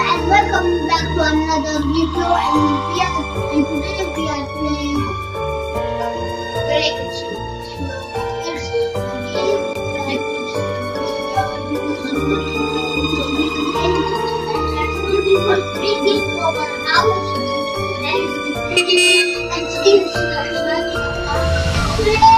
and welcome back to another video and we are and today we are playing break it's we we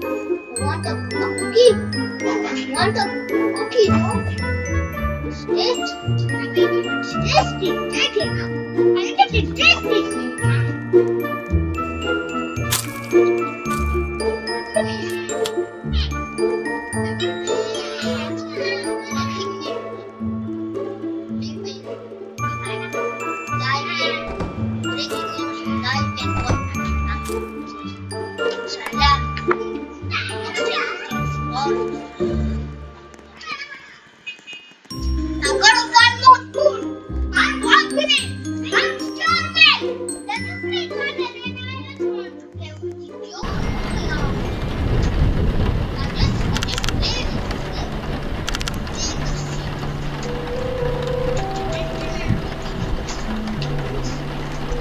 Want a cookie? Want a cookie, no? What's?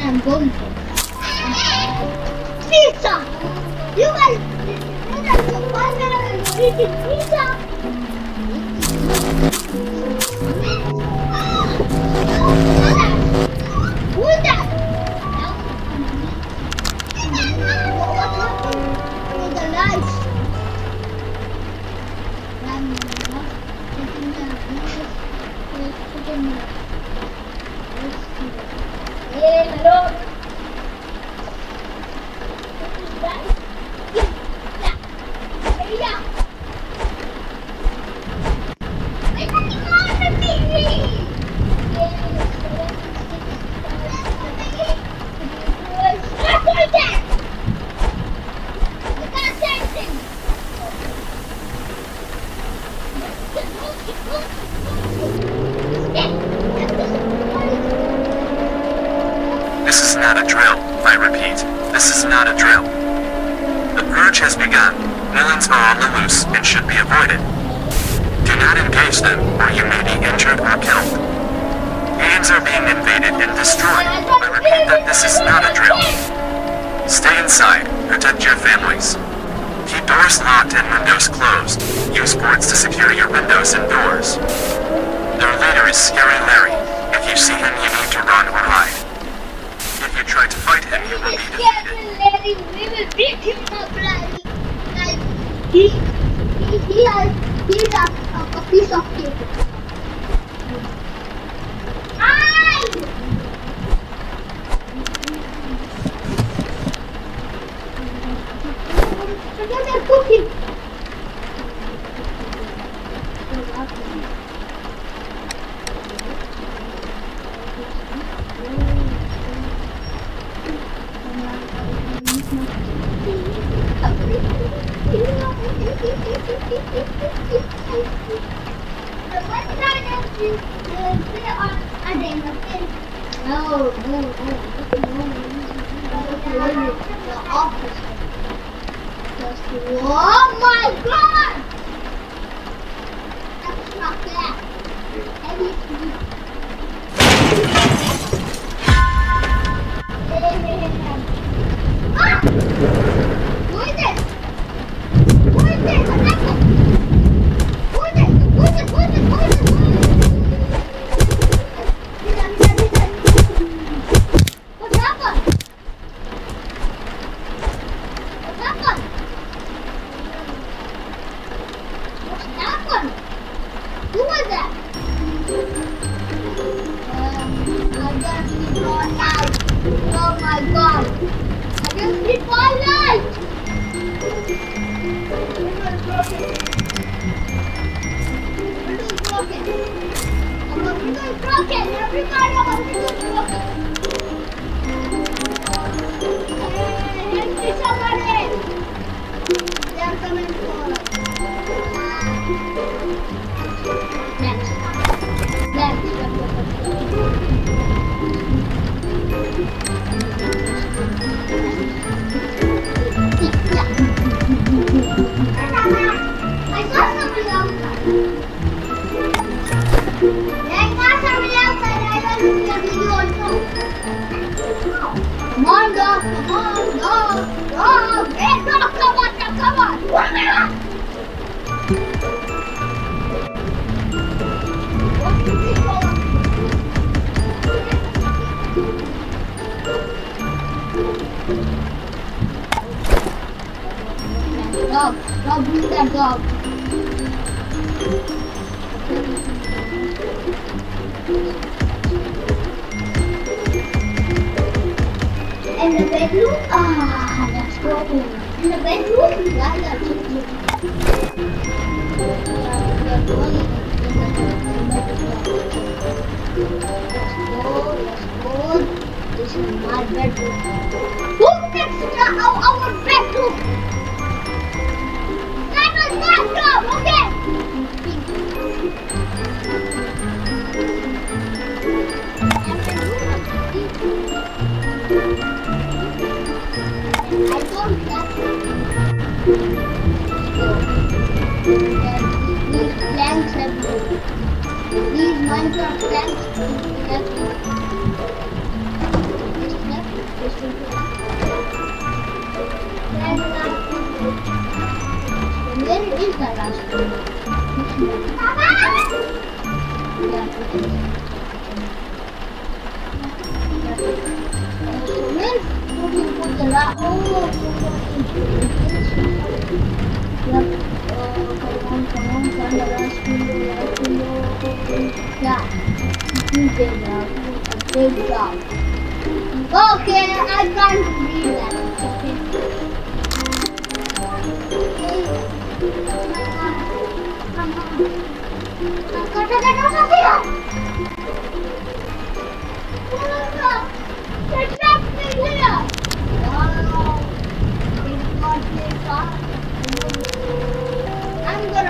I'm going for Pizza! You guys, you guys, one minute, this is not a drill. Stay inside. Protect your families. Keep doors locked and windows closed. Use boards to secure your windows and doors. Their leader is Scary Larry. If you see him, you need to run or hide. If you try to fight him, you will be defeated. We will beat him up like, like he, he, he has, he's a, a, a piece of cake. Ay! Forget that cookie. No, no, oh my god! That's not that. Ah! Who is it? Who is it? Broken. Is broken. Everybody, Dog, bring that dog. In the bedroom? Ah, let's go. In the bedroom? Yeah, yeah, bedroom. Let's go, let's go. This is my bedroom. These Minecraft one. Where is the last you? Oh, Yep. Uh, come on, come on, window, last yeah, you did a, a good job. Okay, I'm going to that. Okay. Come on. Come on.